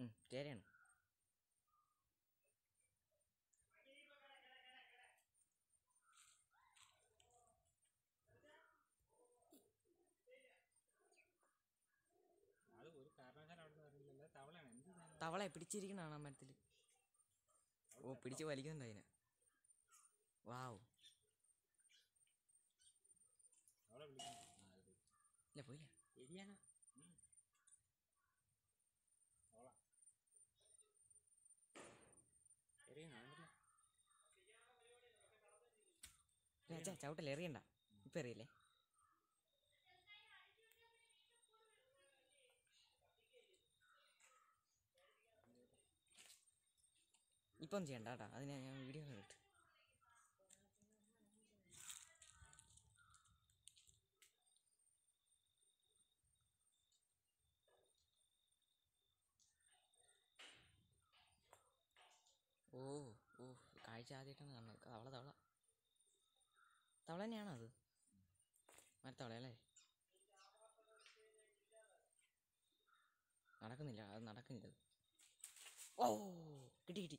ഉം, തവള പിടിച്ചിരിക്കണാണ് ആ മരത്തിൽ ഓ പിടിച്ച് വലിക്കുന്നുണ്ട് അതിനെ. വാവ്. ഇല്ല പോയില്ല. അച്ഛാ ചവിട്ടല്ലേ? എറിയണ്ട. ഇപ്പം എറിയല്ലേ? ഇപ്പം ചെയ്യണ്ട കേട്ടോ. അതിന് ഞാൻ വീഡിയോ കണ്ടിട്ട് ഓ ഓ കാഴ്ച ആദ്യമായിട്ടാണ് കാണുന്നത്. തവള. തവള തന്നെയാണോ അത് മരത്തവള നടക്കുന്നില്ല അത് നടക്കുന്നില്ല. ഓ കിട്ടി കിട്ടി.